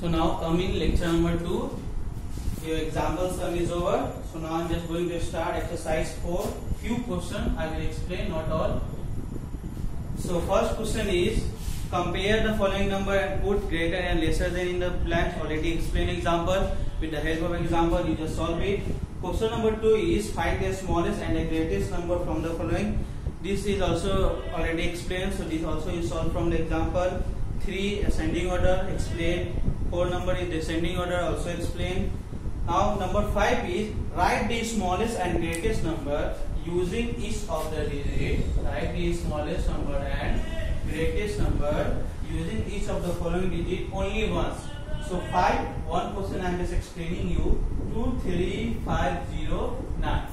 So now coming lecture number 2. Your example sum is over. So now I'm just going to start exercise 4. Few questions I will explain, not all. So first question is compare the following number and put greater and lesser than in the blanks. Already explained example. With the help of example you just solve it. Question number 2 is find the smallest and the greatest number from the following. This is also already explained. So this also is solved from the example. 3 ascending order explain. 4 number in descending order also explain. Now number 5 is write the smallest and greatest number using each of the digit. Write the smallest number and greatest number using each of the following digit only once. So 5, one question I am just explaining you. 2, 3, 5, 0, 9.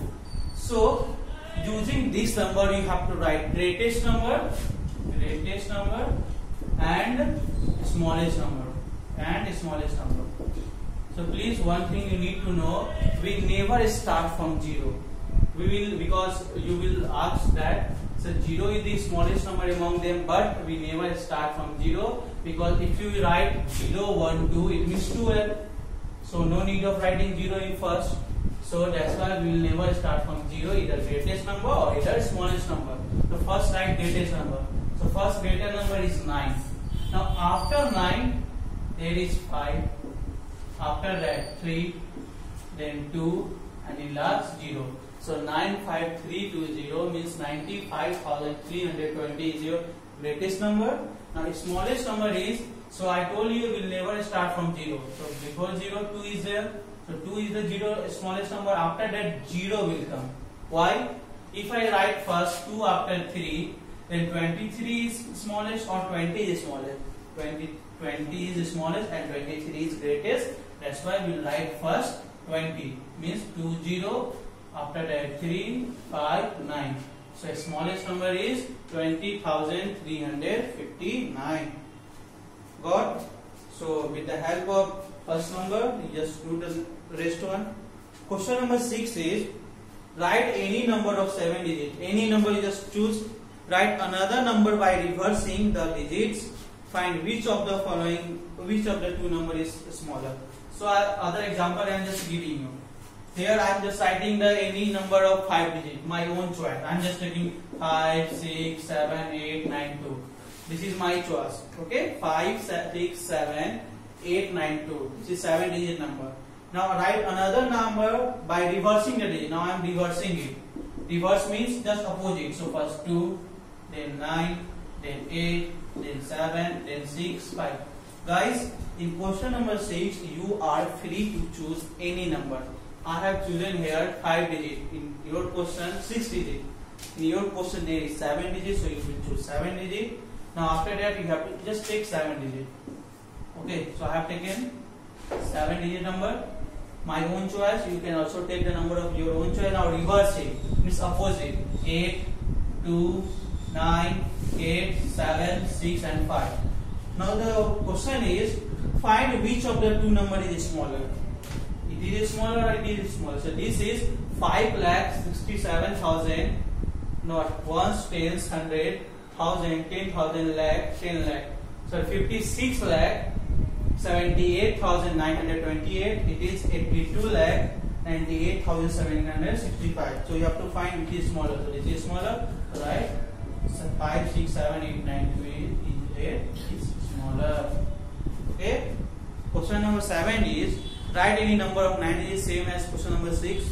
So using this number you have to write greatest number, greatest number and smallest number and smallest number. So please one thing you need to know we never start from 0. We will because you will ask that so 0 is the smallest number among them but we never start from 0 because if you write 0 1 2 it means 12 so no need of writing 0 in first. So that's why we will never start from 0 either greatest number or either smallest number. So first write greatest number. So first greater number is 9 now after 9 there is 5 after that 3 then 2 and in last 0 so 95320 means 95320 is your greatest number. Now the smallest number is so I told you will never start from 0 so before 0 2 is there. So 2 is the 0 smallest number. After that 0 will come. Why? If I write first 2 after 3 then 23 is smallest or 20 is smallest? 20 20 is the smallest and 23 is greatest. That's why we write first 20 means 2 0 after that 3 5 9 so smallest number is 20359 got? So with the help of first number you just do the rest one. Question number 6 is write any number of 7 digits. Any number you just choose. Write another number by reversing the digits find which of the following which of the two number is smaller. So other example i am just giving you. Here i am just writing the any number of 5 digit my own choice. I am just taking 5 6 7 8 9 2 this is my choice okay? 5 6 7 8 9 2 this is 7 digit number. Now write another number by reversing the digit. Now i am reversing it. Reverse means just opposite. So first 2 then 9 then 8 then 7 then 6 5 guys in question number 6 you are free to choose any number. I have chosen here 5 digit. In your question 6 digit. In your question there is 7 digit so you will choose 7 digit. Now after that you have to just take 7 digit. Okay so i have taken 7 digit number. My own choice. You can also take the number of your own choice. Now reverse it. Means opposite. 8 2 9 8 7 6 and 5 now the question is find which of the two number is smaller. It is smaller or it is smaller. So this is 5 lakh 67000 not ones tens hundred thousand ten thousand lakh ten lakh. So 56 lakh 78,928 it is 82 lakh 98,765 so you have to find which is smaller. So this is smaller right so 5 6 7 8 9 2 8 is smaller okay question number 7 is write any number of 9 is same as question number 6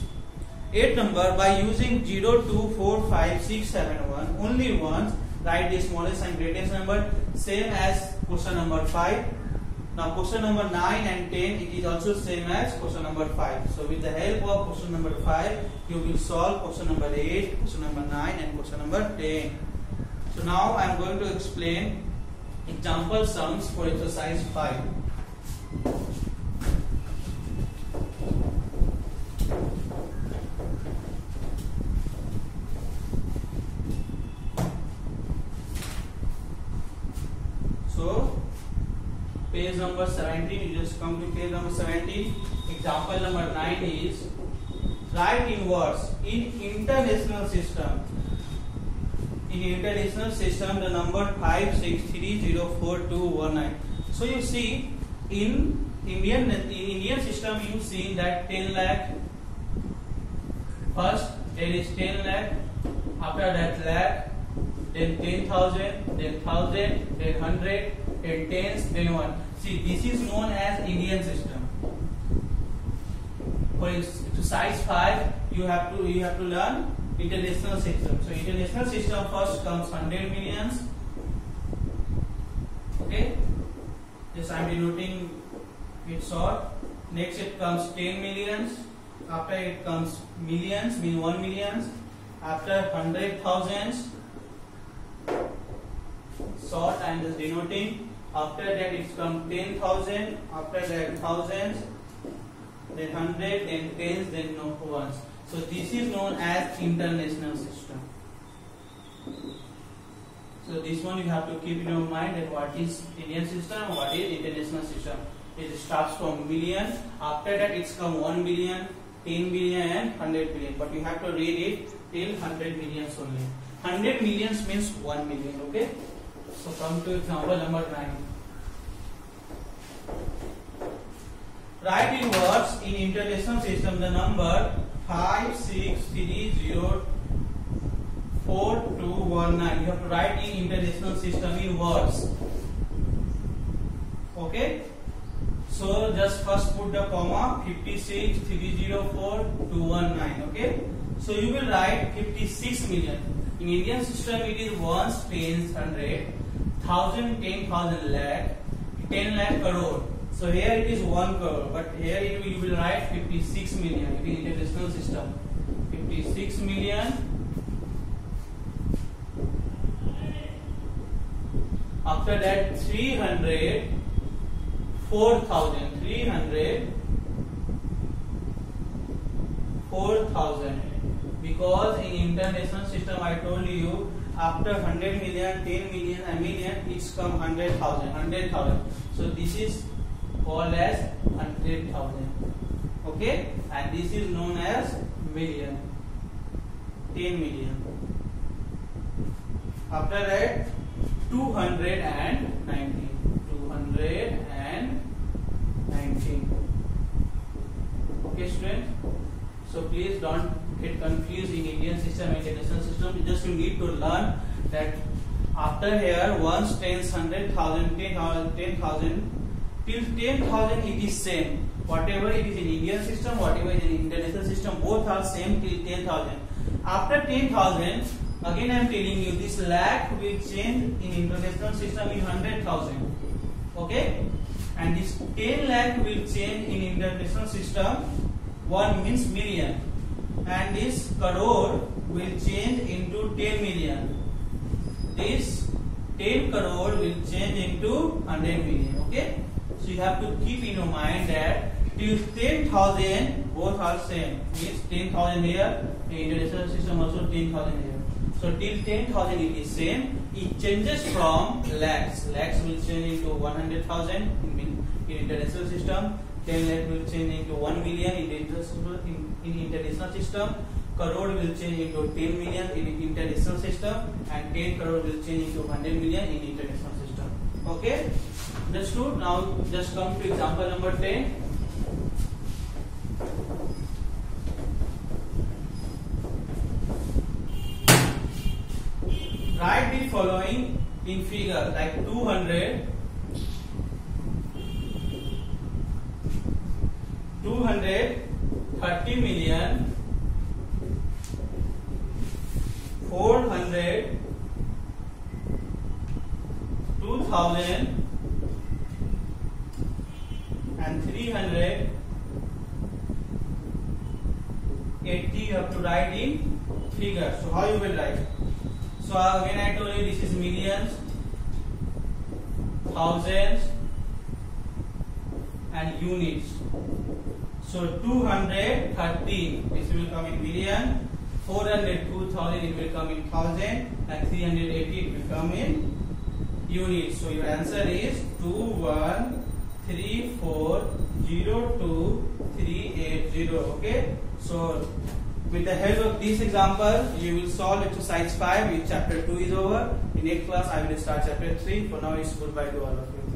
8 number by using 0 2 4 5 6 7 1 only once write the smallest and greatest number same as question number 5 now question number 9 and 10 it is also same as question number 5. So with the help of question number 5 you will solve question number 8, question number 9 and question number 10. So now I am going to explain example sums for exercise 5. So page number 17 you just come to page number 17 example number 9 is write in words in international system in international system the number 5630419 so you see in Indian in Indian system you see that 10 lakh first there is 10 lakh after that lakh then 10,000 then 1000 then 100 then tens then 1 see this is known as Indian system. For size 5 you have to you have to learn international system so international system first comes 100 millions okay this I am denoting it short. Next it comes 10 millions. After it comes millions, mean 1 millions. After hundred thousands, short I am just denoting. After that it comes 10,000. After that thousands, then hundred, then tens, then no ones. So this is known as international system. So this one you have to keep in your mind that what is Indian system, what is international system. It starts from million. After that it's come 1 billion, 10 billion and 100 billion. But you have to read it till 100 millions only. 100 millions means 1 million. Okay. So come to example number 9. Write in words in international system the number 5, 6, 3, 0, 4219 you have to write in international system in words. Okay? So just first put the comma 56 304 219 okay? So you will write 56 million. In indian system it is ones tens hundred thousand ten thousand lakh 10 lakh crore so here it is 1 crore but here you will write 56 million. It is international system. 56 million after that 300 4000 300 4000 because in international system I told you after 100 million 10 million a million it's come 100,000 100,000 so this is called as 100,000 okay? And this is known as million. 10 million. After that 219 219 okay student so please don't get confused in Indian system and international system just you need to learn that after here once tens hundred thousand ten thousand ten thousand till ten thousand it is same whatever it is in Indian system whatever is in international system both are same till ten thousand after ten thousand Again I am telling you this lakh will change in international system in 100,000. Okay? And this 10 lakh will change in international system 1 means million. And this crore will change into 10 million. This 10 crore will change into 100 million. Okay? So you have to keep in your mind that till 10,000 both are same. Means 10,000 here, in international system also 10,000 here. So till 10,000 it is same. It changes from lakhs. Lakhs will change into 100,000 in, in international system. 10 lakh will change into 1 million in, in, in international system. Crore will change into 10 million in international system and 10 crore will change into 100 million in international system. Okay? True. Now just come to example number 10. write the following in figure like 200 230 million 400 2000 and 300 80 you have to write in figure so how you will write so again I told you this is millions, thousands and units. So 213 this will come in million, 400 2000 it will come in thousand and 380 it will come in units. So your answer is 213402380 okay. So with the help of this example, you will solve exercise 5 if chapter 2 is over. In next class, I will start chapter 3. For now, it's goodbye to all of you.